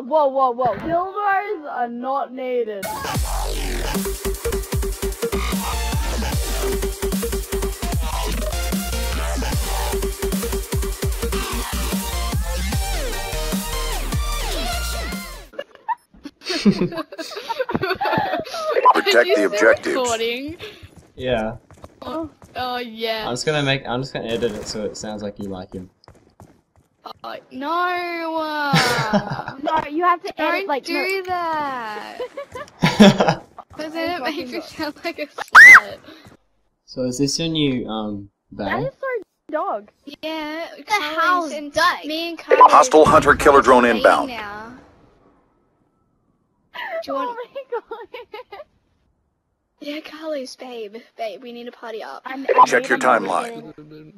Whoa, whoa, whoa, whoa. Dildos are not needed. Protect the objectives. Recording. Yeah. Oh, oh yeah. I'm just gonna make. I'm just gonna edit it so it sounds like you like him. Oh, no. uh, No, you have to edit, Don't like, do no, that. so Because then it makes me sound like a slut. So is this your new um that bang? is so dog. Yeah. the Carlos hell's and that? Me and Carlos. Hostile hunter killer drone inbound. Now. Do you want? Oh my god. Yeah, Carlos, babe, babe, we need to party up. I'm, I Check your timeline.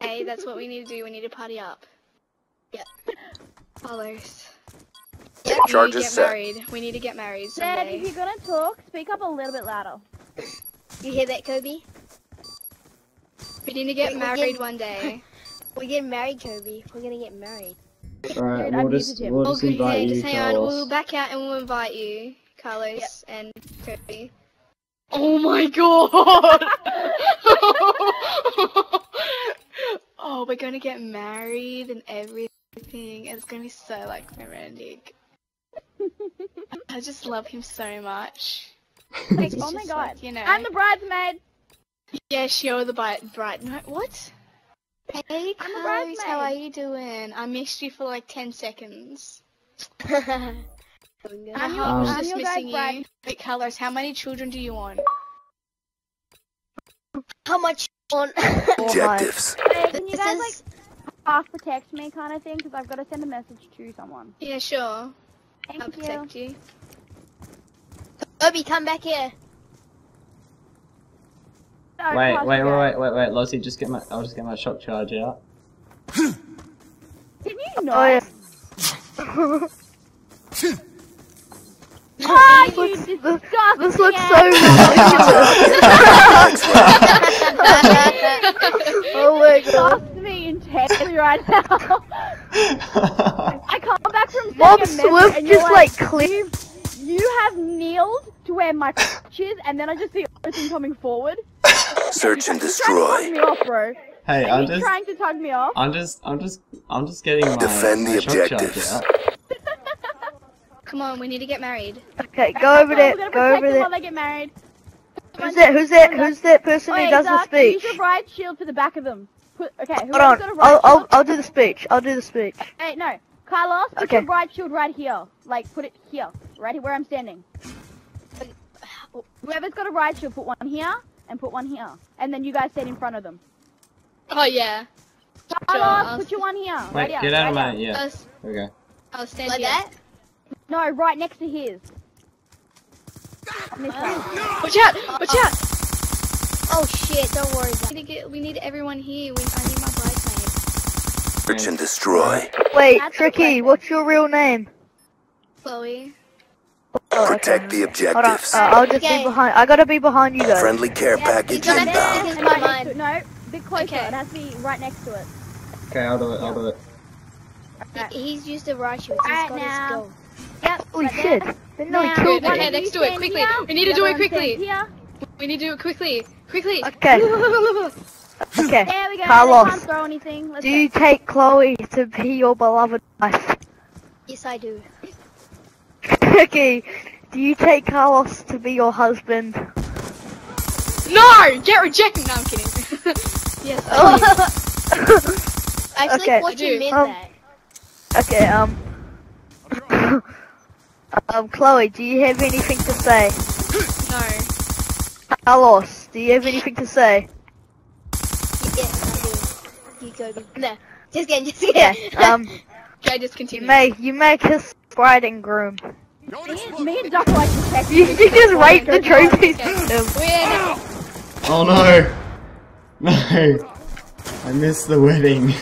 Hey, that's what we need to do. We need to party up. Yeah. Carlos. Yep. We need to Charges get set. married. We need to get married Dad, if you're gonna talk, speak up a little bit louder. You hear that, Kobe? We need to get We're married getting- one day. We're getting married, Kobe. We're gonna get married. Alright, Dude, we'll I just we'll oh, just okay, invite just you, hang on. We'll back out and we'll invite you, Carlos and Kobe. Oh my god! oh, we're gonna get married and everything. It's gonna be so like romantic. I just love him so much. Like, oh my god. like, you know. I'm the bridesmaid. Yeah, you're the bride. bride. No, what? Hey, I'm a Carlos, how are you doing? I missed you for like 10 seconds. I'm My your- heart was I'm just your guy's missing bride. you. Wait, Carlos, how many children do you want? How much you want? Objectives. Hey, can you This guys, is- like, half protect me kind of thing? Because I've got to send a message to someone. Yeah, sure. Thank I'll you. protect you. Kobe, come back here. No, Wait, wait, wait, wait, wait, wait, Lossie, just get my. I'll just get my shock charge out. Can you not? Oh, yeah. Ah, you disgusting This looks ass. so Oh my god. Disgust me intensely right now. I come back from Mob sending Swift and just like clear. You have kneeled to where my crotch is, and then I just see everything coming forward. Search and You're trying to tug destroy. me off, bro. hey, Are I'm you just, trying to tug me off? I'm just, I'm just, I'm just getting my, Defend the my shock objectives. Come on, we need to get married. Okay, go over Oh, there. We're gonna Go over there. while they get married. Who's that? Who's that? Who's that person who Wait, does the Zach, Use speech? your riot shield for the back of them. Put, okay, Hold on. got a right I'll, I'll. I'll do the speech. I'll do the speech. Hey, no. Carlos, put Okay. your riot shield right here. Like, put it here. Right here where I'm standing. Whoever's got a riot shield, put one here and put one here. And then you guys stand in front of them. Oh, yeah. Carlos, I'll- put your one here. Wait, right here, get out of my. here. Yeah. I'll, s- Okay. I'll stand Like here. that? No, right next to his. On this side. Watch out! Watch out! Oh shit, don't worry We need, to get, we need everyone here. We, I need my bridesmaids. Search and destroy. Wait, That's Tricky, what's your real name? Chloe. Oh, Protect okay. the Hold on, objectives. uh, I'll just Okay. be behind. I gotta be behind you though. Friendly care package gonna And Down. then, This is and my right next mind. to, no, a bit closer. Okay. It has to be right next to it. Okay, I'll do it. I'll do it. Right. He's used the riot shield. Alright, now. Yep. Holy right shit! there. They nearly Now, killed one Okay, me. of let's you do it quickly. here, We need to do it quickly. Here. We need to do it quickly. Quickly. Okay, okay. There we go. Carlos, They can't throw anything. Let's Do go. you take Chloe to be your beloved wife? Yes, I do. Tricky, do you take Carlos to be your husband? No! Get rejected! No, I'm kidding. yes, I do. Actually, Okay. what you meant Um, Okay, um. um, Chloe, do you have anything to say? No. Carlos, do you have anything to say? Yes, I do. You go. No, just kidding, just Yeah, kidding. um, Okay, just you continue. may, you may kiss bride and groom. Me, me and Duck are like detectives. You, you just rape the Okay. trophies. Okay. We're Oh no! No! I missed the wedding.